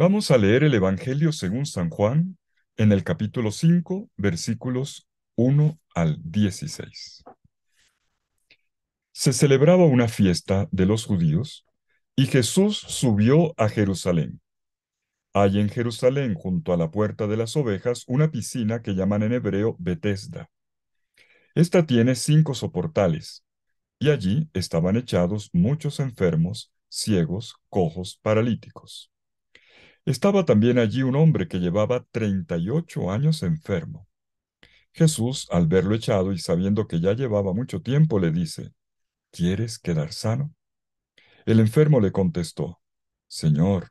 Vamos a leer el Evangelio según San Juan en el capítulo 5, versículos 1 al 16. Se celebraba una fiesta de los judíos y Jesús subió a Jerusalén. Hay en Jerusalén, junto a la puerta de las ovejas, una piscina que llaman en hebreo Betesda. Esta tiene cinco soportales, y allí estaban echados muchos enfermos, ciegos, cojos, paralíticos. Estaba también allí un hombre que llevaba treinta y ocho años enfermo. Jesús, al verlo echado y sabiendo que ya llevaba mucho tiempo, le dice, ¿Quieres quedar sano? El enfermo le contestó, Señor,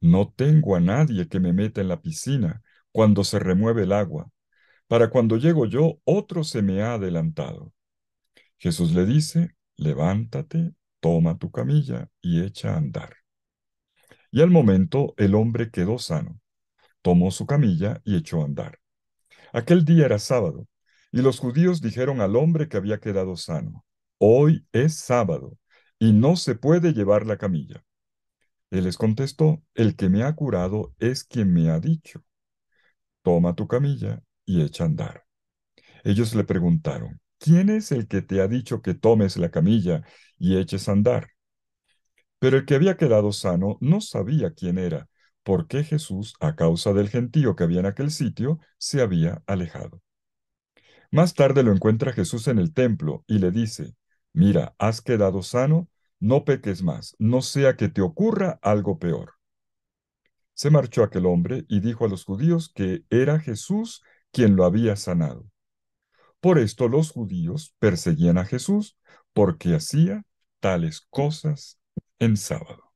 no tengo a nadie que me meta en la piscina cuando se remueve el agua. Para cuando llego yo, otro se me ha adelantado. Jesús le dice, levántate, toma tu camilla y echa a andar. Y al momento el hombre quedó sano, tomó su camilla y echó a andar. Aquel día era sábado, y los judíos dijeron al hombre que había quedado sano, hoy es sábado, y no se puede llevar la camilla. Él les contestó, el que me ha curado es quien me ha dicho, toma tu camilla y echa a andar. Ellos le preguntaron, ¿quién es el que te ha dicho que tomes la camilla y eches a andar? Pero el que había quedado sano no sabía quién era, porque Jesús, a causa del gentío que había en aquel sitio, se había alejado. Más tarde lo encuentra Jesús en el templo y le dice, Mira, has quedado sano, no peques más, no sea que te ocurra algo peor. Se marchó aquel hombre y dijo a los judíos que era Jesús quien lo había sanado. Por esto los judíos perseguían a Jesús porque hacía tales cosas en sábado.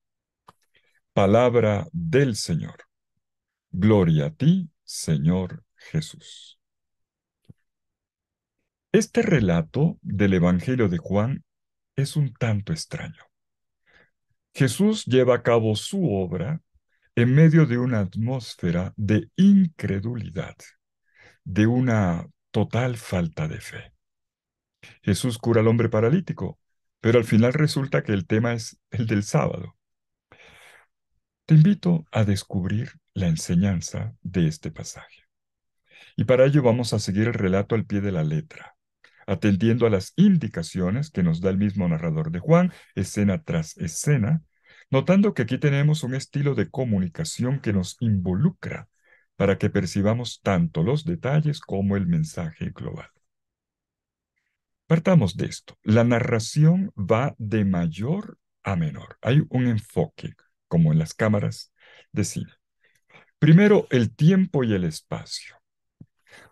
Palabra del Señor. Gloria a ti, Señor Jesús. Este relato del Evangelio de Juan es un tanto extraño. Jesús lleva a cabo su obra en medio de una atmósfera de incredulidad, de una total falta de fe. Jesús cura al hombre paralítico, pero al final resulta que el tema es el del sábado. Te invito a descubrir la enseñanza de este pasaje. Y para ello vamos a seguir el relato al pie de la letra, atendiendo a las indicaciones que nos da el mismo narrador de Juan, escena tras escena, notando que aquí tenemos un estilo de comunicación que nos involucra para que percibamos tanto los detalles como el mensaje global. Partamos de esto. La narración va de mayor a menor. Hay un enfoque, como en las cámaras de cine. Primero, el tiempo y el espacio.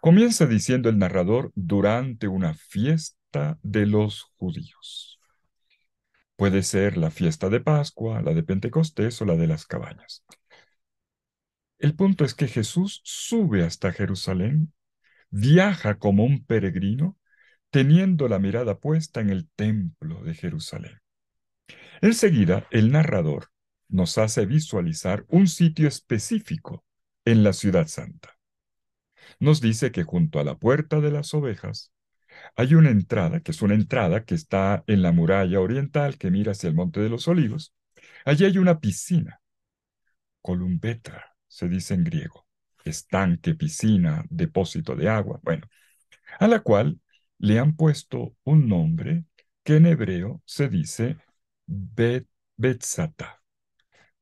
Comienza diciendo el narrador durante una fiesta de los judíos. Puede ser la fiesta de Pascua, la de Pentecostés o la de las cabañas. El punto es que Jesús sube hasta Jerusalén, viaja como un peregrino teniendo la mirada puesta en el templo de Jerusalén. Enseguida, el narrador nos hace visualizar un sitio específico en la ciudad santa. Nos dice que junto a la puerta de las ovejas hay una entrada, que es una entrada que está en la muralla oriental que mira hacia el Monte de los Olivos. Allí hay una piscina, columbetra, se dice en griego, estanque, piscina, depósito de agua, bueno, a la cual le han puesto un nombre que en hebreo se dice Bet Betzata.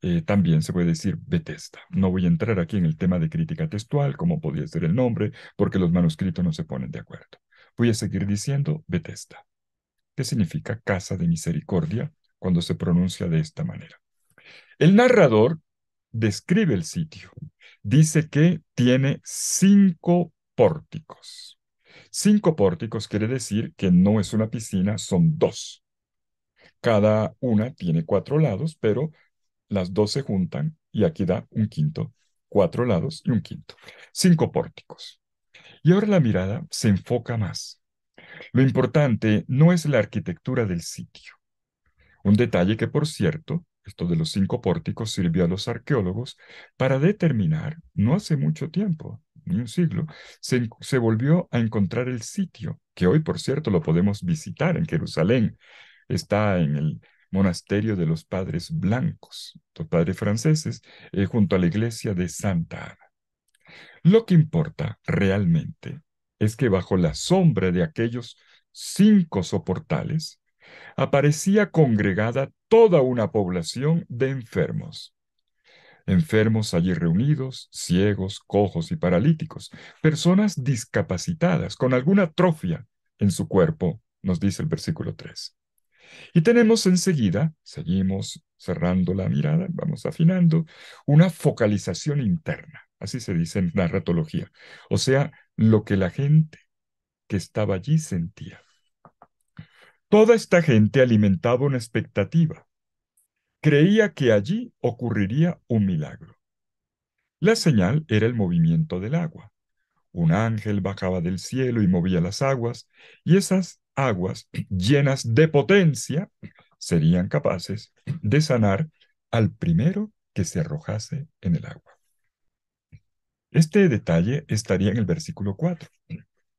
Eh, también se puede decir Betesta. No voy a entrar aquí en el tema de crítica textual, como podría ser el nombre, porque los manuscritos no se ponen de acuerdo. Voy a seguir diciendo Betesta, que significa casa de misericordia cuando se pronuncia de esta manera. El narrador describe el sitio. Dice que tiene cinco pórticos. Cinco pórticos quiere decir que no es una piscina, son dos. Cada una tiene cuatro lados, pero las dos se juntan y aquí da un quinto. Cuatro lados y un quinto. Cinco pórticos. Y ahora la mirada se enfoca más. Lo importante no es la arquitectura del sitio. Un detalle que, por cierto, esto de los cinco pórticos sirvió a los arqueólogos para determinar, no hace mucho tiempo, ni un siglo, se, se volvió a encontrar el sitio, que hoy, por cierto, lo podemos visitar en Jerusalén. Está en el monasterio de los padres blancos, los padres franceses, eh, junto a la iglesia de Santa Ana. Lo que importa realmente es que bajo la sombra de aquellos cinco soportales aparecía congregada toda una población de enfermos. Enfermos allí reunidos, ciegos, cojos y paralíticos, personas discapacitadas con alguna atrofia en su cuerpo, nos dice el versículo 3. Y tenemos enseguida, seguimos cerrando la mirada, vamos afinando, una focalización interna, así se dice en narratología, o sea, lo que la gente que estaba allí sentía. Toda esta gente alimentaba una expectativa. Creía que allí ocurriría un milagro. La señal era el movimiento del agua. Un ángel bajaba del cielo y movía las aguas, y esas aguas llenas de potencia serían capaces de sanar al primero que se arrojase en el agua. Este detalle estaría en el versículo 4.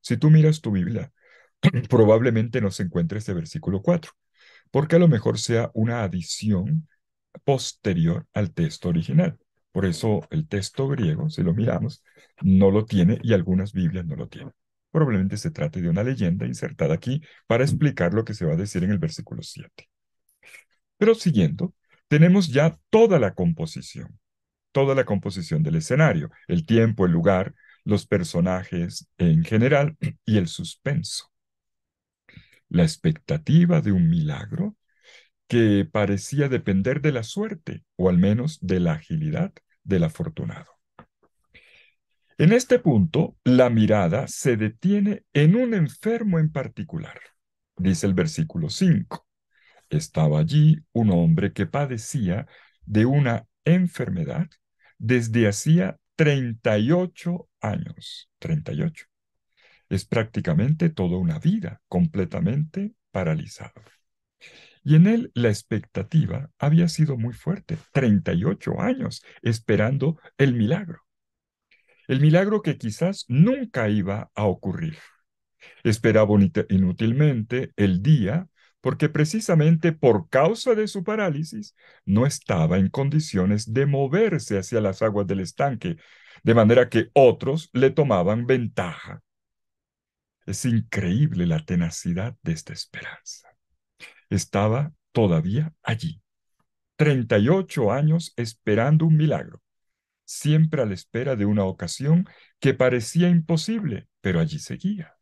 Si tú miras tu Biblia, probablemente no se encuentre ese versículo 4, porque a lo mejor sea una adición posterior al texto original. Por eso el texto griego, si lo miramos, no lo tiene y algunas Biblias no lo tienen. Probablemente se trate de una leyenda insertada aquí para explicar lo que se va a decir en el versículo 7. Pero siguiendo, tenemos ya toda la composición, toda la composición del escenario, el tiempo, el lugar, los personajes en general y el suspenso la expectativa de un milagro que parecía depender de la suerte, o al menos de la agilidad del afortunado. En este punto, la mirada se detiene en un enfermo en particular. Dice el versículo 5. Estaba allí un hombre que padecía de una enfermedad desde hacía 38 años. 38 es prácticamente toda una vida completamente paralizado. Y en él la expectativa había sido muy fuerte, 38 años esperando el milagro. El milagro que quizás nunca iba a ocurrir. Esperaba inútilmente el día porque precisamente por causa de su parálisis no estaba en condiciones de moverse hacia las aguas del estanque, de manera que otros le tomaban ventaja es increíble la tenacidad de esta esperanza. Estaba todavía allí, 38 años esperando un milagro, siempre a la espera de una ocasión que parecía imposible, pero allí seguía.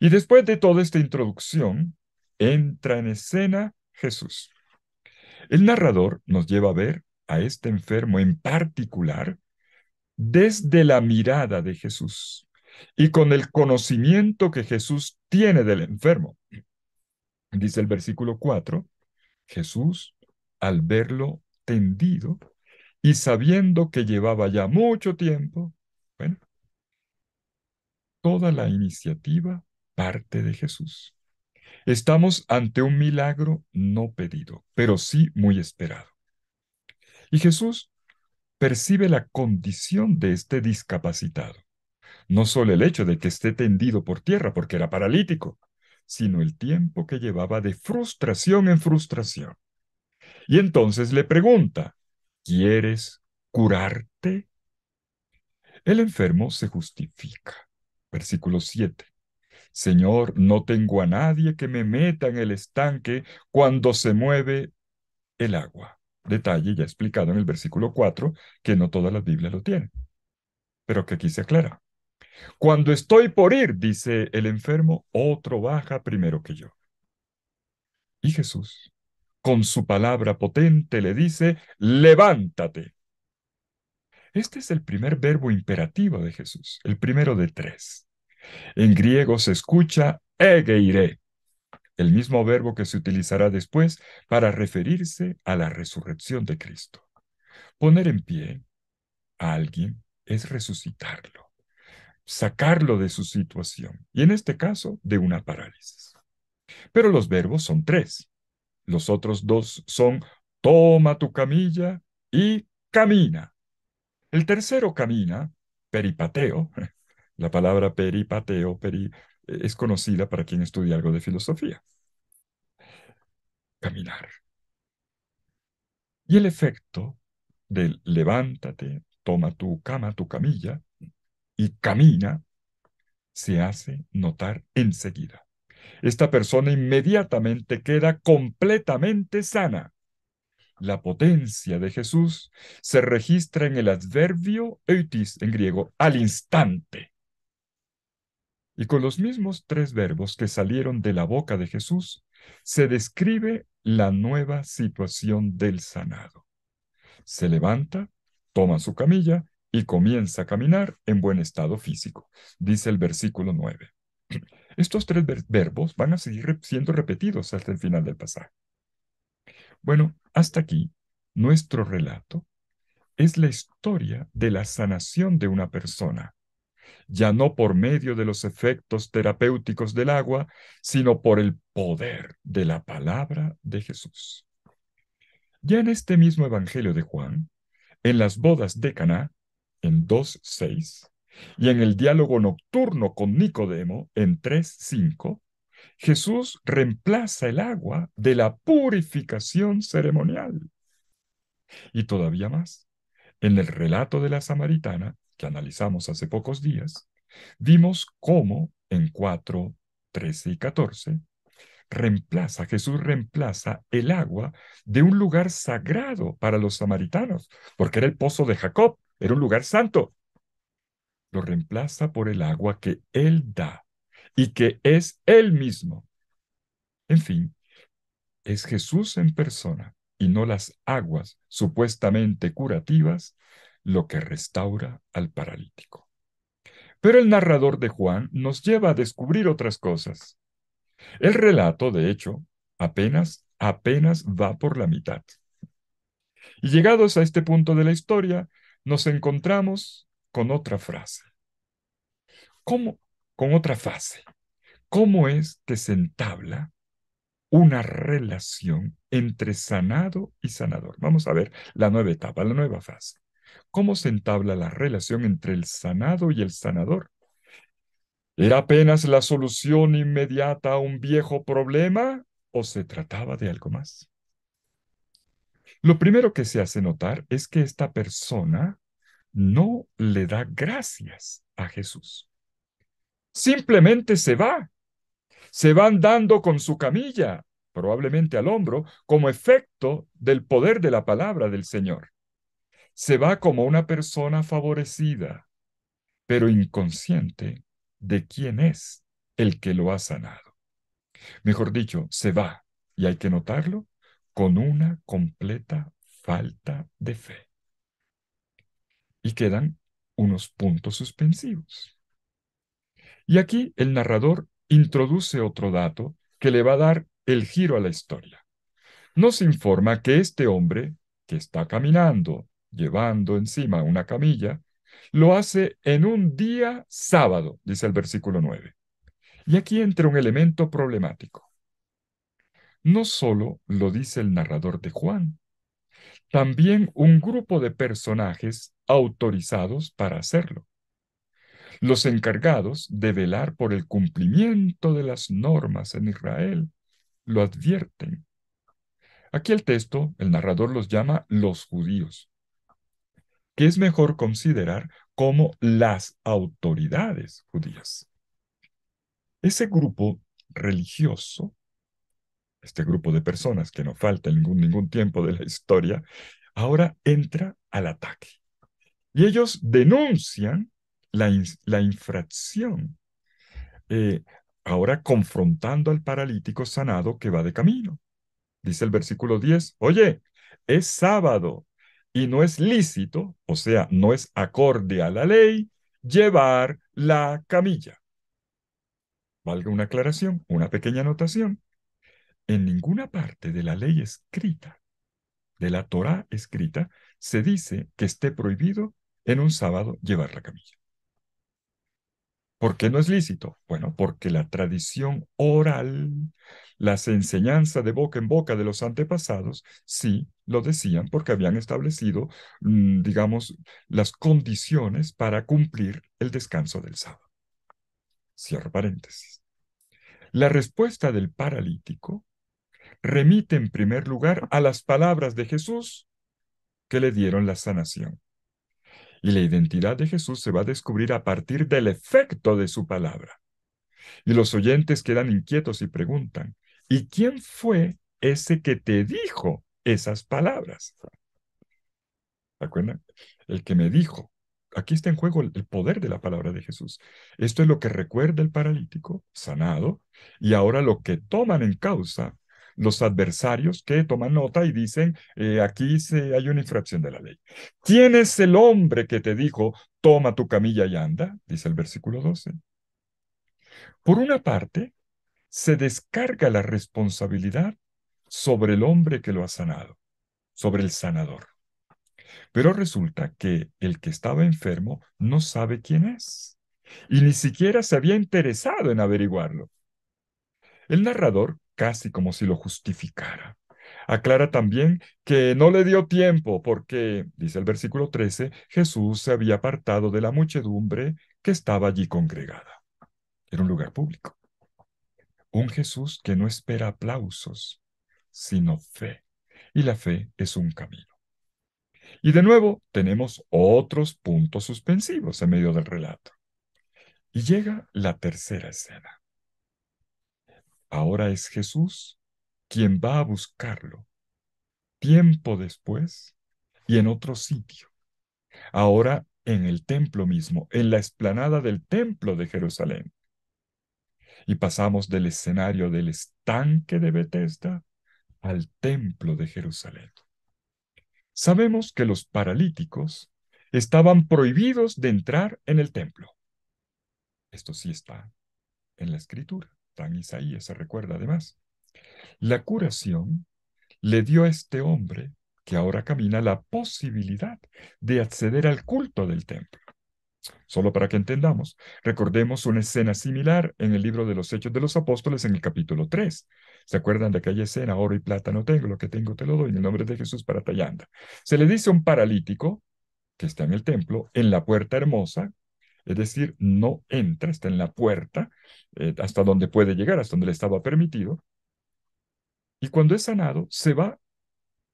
Y después de toda esta introducción, entra en escena Jesús. El narrador nos lleva a ver a este enfermo en particular desde la mirada de Jesús y con el conocimiento que Jesús tiene del enfermo. Dice el versículo 4, Jesús, al verlo tendido y sabiendo que llevaba ya mucho tiempo, bueno, toda la iniciativa parte de Jesús. Estamos ante un milagro no pedido, pero sí muy esperado. Y Jesús percibe la condición de este discapacitado no solo el hecho de que esté tendido por tierra porque era paralítico, sino el tiempo que llevaba de frustración en frustración. Y entonces le pregunta, ¿quieres curarte? El enfermo se justifica. Versículo 7. Señor, no tengo a nadie que me meta en el estanque cuando se mueve el agua. Detalle ya explicado en el versículo 4, que no todas las Biblias lo tienen, pero que aquí se aclara. Cuando estoy por ir, dice el enfermo, otro baja primero que yo. Y Jesús, con su palabra potente, le dice, levántate. Este es el primer verbo imperativo de Jesús, el primero de tres. En griego se escucha egeire, el mismo verbo que se utilizará después para referirse a la resurrección de Cristo. Poner en pie a alguien es resucitarlo sacarlo de su situación, y en este caso de una parálisis. Pero los verbos son tres. Los otros dos son toma tu camilla y camina. El tercero camina, peripateo. La palabra peripateo es conocida para quien estudia algo de filosofía. caminar. Y el efecto del levántate, toma tu cama, tu camilla, y camina, se hace notar enseguida. Esta persona inmediatamente queda completamente sana. La potencia de Jesús se registra en el adverbio eutis en griego, al instante. Y con los mismos tres verbos que salieron de la boca de Jesús, se describe la nueva situación del sanado. Se levanta, toma su camilla y comienza a caminar en buen estado físico, dice el versículo 9. Estos tres verbos van a seguir siendo repetidos hasta el final del pasaje. Bueno, hasta aquí, nuestro relato es la historia de la sanación de una persona, ya no por medio de los efectos terapéuticos del agua, sino por el poder de la palabra de Jesús. Ya en este mismo Evangelio de Juan, en las bodas de Caná, en 2.6, y en el diálogo nocturno con Nicodemo, en 3.5, Jesús reemplaza el agua de la purificación ceremonial. Y todavía más, en el relato de la samaritana, que analizamos hace pocos días, vimos cómo en 4, 13 y 14, reemplaza, Jesús reemplaza el agua de un lugar sagrado para los samaritanos, porque era el pozo de Jacob, era un lugar santo. Lo reemplaza por el agua que Él da y que es Él mismo. En fin, es Jesús en persona y no las aguas supuestamente curativas lo que restaura al paralítico. Pero el narrador de Juan nos lleva a descubrir otras cosas. El relato, de hecho, apenas, apenas va por la mitad. Y llegados a este punto de la historia, nos encontramos con otra frase. ¿Cómo? Con otra fase. ¿Cómo es que se entabla una relación entre sanado y sanador? Vamos a ver la nueva etapa, la nueva fase. ¿Cómo se entabla la relación entre el sanado y el sanador? ¿Era apenas la solución inmediata a un viejo problema o se trataba de algo más? Lo primero que se hace notar es que esta persona no le da gracias a Jesús. Simplemente se va. Se va andando con su camilla, probablemente al hombro, como efecto del poder de la palabra del Señor. Se va como una persona favorecida, pero inconsciente de quién es el que lo ha sanado. Mejor dicho, se va, y hay que notarlo, con una completa falta de fe. Y quedan unos puntos suspensivos. Y aquí el narrador introduce otro dato que le va a dar el giro a la historia. Nos informa que este hombre, que está caminando, llevando encima una camilla, lo hace en un día sábado, dice el versículo 9. Y aquí entra un elemento problemático. No solo lo dice el narrador de Juan, también un grupo de personajes autorizados para hacerlo. Los encargados de velar por el cumplimiento de las normas en Israel lo advierten. Aquí el texto, el narrador los llama los judíos, que es mejor considerar como las autoridades judías. Ese grupo religioso, este grupo de personas que no falta en ningún, tiempo de la historia, ahora entra al ataque. Y ellos denuncian la, la infracción, eh, ahora confrontando al paralítico sanado que va de camino. Dice el versículo 10, oye, es sábado, y no es lícito, o sea, no es acorde a la ley, llevar la camilla. Valga una aclaración, una pequeña anotación. En ninguna parte de la ley escrita, de la Torah escrita, se dice que esté prohibido en un sábado llevar la camilla. ¿Por qué no es lícito? Bueno, porque la tradición oral, las enseñanzas de boca en boca de los antepasados, sí lo decían porque habían establecido, mm, digamos, las condiciones para cumplir el descanso del sábado. Cierro paréntesis. La respuesta del paralítico remite en primer lugar a las palabras de Jesús que le dieron la sanación. Y la identidad de Jesús se va a descubrir a partir del efecto de su palabra. Y los oyentes quedan inquietos y preguntan, ¿y quién fue ese que te dijo esas palabras? ¿Se acuerdan? El que me dijo. Aquí está en juego el poder de la palabra de Jesús. Esto es lo que recuerda el paralítico sanado y ahora lo que toman en causa los adversarios que toman nota y dicen, eh, aquí se, hay una infracción de la ley. ¿Quién es el hombre que te dijo, toma tu camilla y anda? Dice el versículo 12. Por una parte, se descarga la responsabilidad sobre el hombre que lo ha sanado, sobre el sanador. Pero resulta que el que estaba enfermo no sabe quién es y ni siquiera se había interesado en averiguarlo. El narrador, casi como si lo justificara, aclara también que no le dio tiempo porque, dice el versículo 13, Jesús se había apartado de la muchedumbre que estaba allí congregada. Era un lugar público. Un Jesús que no espera aplausos, sino fe. Y la fe es un camino. Y de nuevo tenemos otros puntos suspensivos en medio del relato. Y llega la tercera escena. Ahora es Jesús quien va a buscarlo, tiempo después y en otro sitio. Ahora en el templo mismo, en la explanada del templo de Jerusalén. Y pasamos del escenario del estanque de Bethesda al templo de Jerusalén. Sabemos que los paralíticos estaban prohibidos de entrar en el templo. Esto sí está en la escritura, en Isaías, se recuerda además. La curación le dio a este hombre, que ahora camina, la posibilidad de acceder al culto del templo. Solo para que entendamos, recordemos una escena similar en el libro de los Hechos de los Apóstoles en el capítulo 3. ¿Se acuerdan de aquella escena? Oro y plata no tengo, lo que tengo te lo doy en el nombre de Jesús para Tallanda. Se le dice a un paralítico que está en el templo, en la puerta hermosa, es decir, no entra, está en la puerta, eh, hasta donde puede llegar, hasta donde le estaba permitido. Y cuando es sanado, se va,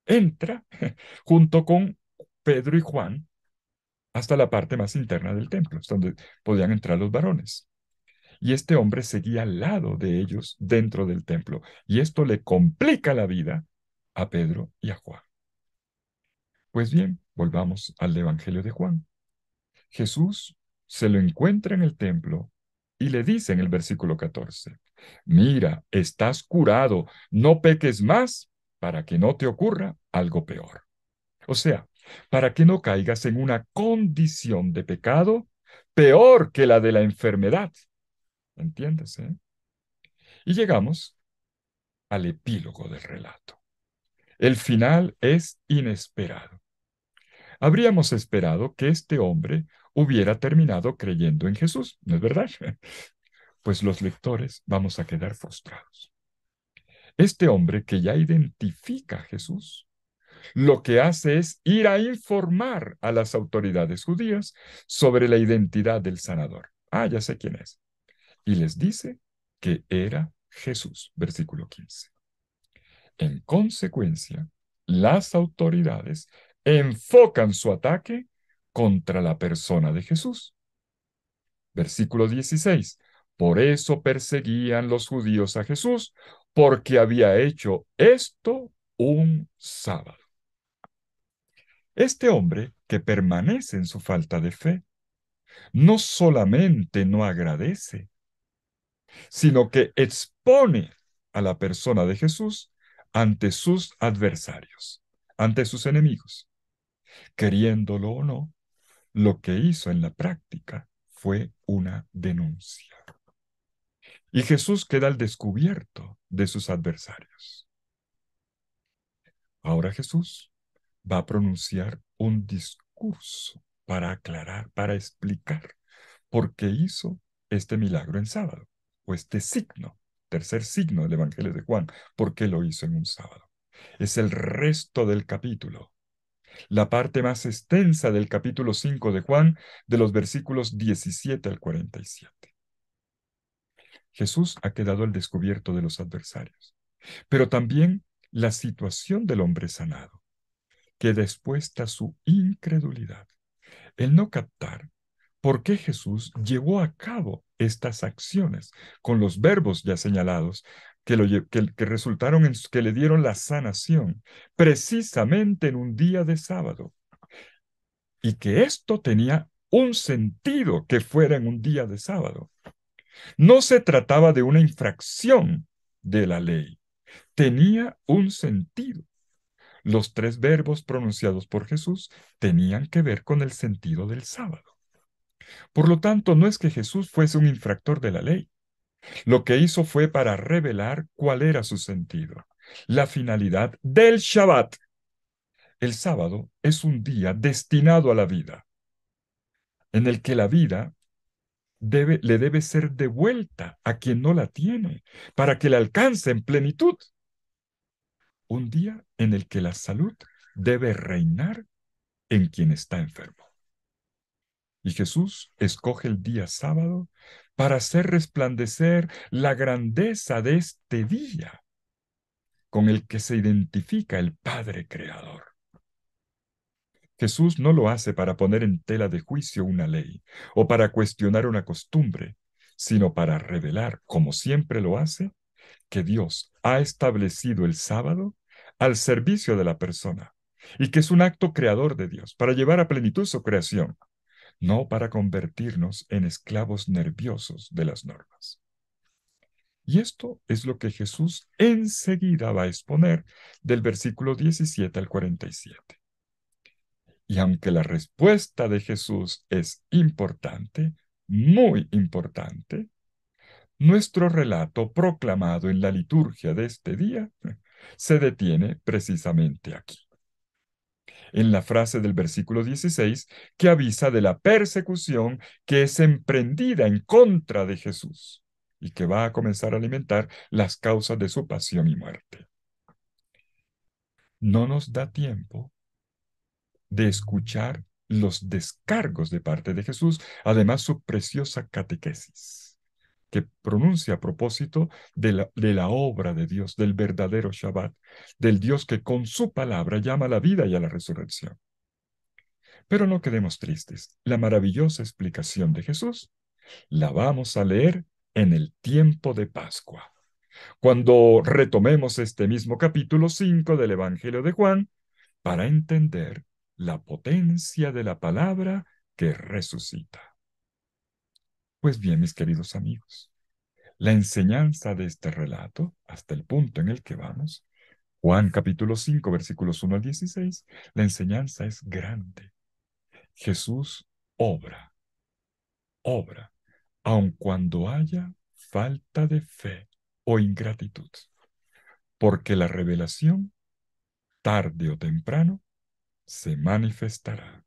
entra junto con Pedro y Juan hasta la parte más interna del templo, donde podían entrar los varones. Y este hombre seguía al lado de ellos dentro del templo. Y esto le complica la vida a Pedro y a Juan. Pues bien, volvamos al Evangelio de Juan. Jesús se lo encuentra en el templo y le dice en el versículo 14, mira, estás curado, no peques más para que no te ocurra algo peor. O sea, para que no caigas en una condición de pecado peor que la de la enfermedad. ¿Entiendes? Eh? Y llegamos al epílogo del relato. El final es inesperado. Habríamos esperado que este hombre hubiera terminado creyendo en Jesús, ¿no es verdad? Pues los lectores vamos a quedar frustrados. Este hombre que ya identifica a Jesús lo que hace es ir a informar a las autoridades judías sobre la identidad del sanador. Ah, ya sé quién es. Y les dice que era Jesús, versículo 15. En consecuencia, las autoridades enfocan su ataque contra la persona de Jesús. Versículo 16. Por eso perseguían los judíos a Jesús, porque había hecho esto un sábado. Este hombre que permanece en su falta de fe, no solamente no agradece, sino que expone a la persona de Jesús ante sus adversarios, ante sus enemigos. Queriéndolo o no, lo que hizo en la práctica fue una denuncia. Y Jesús queda al descubierto de sus adversarios. Ahora Jesús va a pronunciar un discurso para aclarar, para explicar por qué hizo este milagro en sábado, o este signo, tercer signo del Evangelio de Juan, por qué lo hizo en un sábado. Es el resto del capítulo, la parte más extensa del capítulo 5 de Juan, de los versículos 17 al 47. Jesús ha quedado al descubierto de los adversarios. pero también la situación del hombre sanado, que expuesta su incredulidad, el no captar por qué Jesús llevó a cabo estas acciones con los verbos ya señalados que, resultaron en que le dieron la sanación precisamente en un día de sábado. Y que esto tenía un sentido que fuera en un día de sábado. No se trataba de una infracción de la ley, tenía un sentido. Los tres verbos pronunciados por Jesús tenían que ver con el sentido del sábado. Por lo tanto, no es que Jesús fuese un infractor de la ley. Lo que hizo fue para revelar cuál era su sentido, la finalidad del Shabbat. El sábado es un día destinado a la vida, en el que la vida debe, le debe ser devuelta a quien no la tiene, para que la alcance en plenitud. Un día en el que la salud debe reinar en quien está enfermo. Y Jesús escoge el día sábado para hacer resplandecer la grandeza de este día con el que se identifica el Padre Creador. Jesús no lo hace para poner en tela de juicio una ley o para cuestionar una costumbre, sino para revelar, como siempre lo hace, que Dios ha establecido el sábado al servicio de la persona y que es un acto creador de Dios para llevar a plenitud su creación, no para convertirnos en esclavos nerviosos de las normas. Y esto es lo que Jesús enseguida va a exponer del versículo 17 al 47. Y aunque la respuesta de Jesús es importante, muy importante, nuestro relato proclamado en la liturgia de este día se detiene precisamente aquí en la frase del versículo 16 que avisa de la persecución que es emprendida en contra de Jesús y que va a comenzar a alimentar las causas de su pasión y muerte. No nos da tiempo de escuchar los descargos de parte de Jesús, además su preciosa catequesis que pronuncia a propósito de la, de la, obra de Dios, del verdadero Shabbat, del Dios que con su palabra llama a la vida y a la resurrección. Pero no quedemos tristes. La maravillosa explicación de Jesús la vamos a leer en el tiempo de Pascua. Cuando retomemos este mismo capítulo 5 del Evangelio de Juan para entender la potencia de la palabra que resucita. Pues bien, mis queridos amigos, la enseñanza de este relato, hasta el punto en el que vamos, Juan capítulo 5, versículos 1 al 16, la enseñanza es grande. Jesús obra, obra, aun cuando haya falta de fe o ingratitud, porque la revelación, tarde o temprano, se manifestará.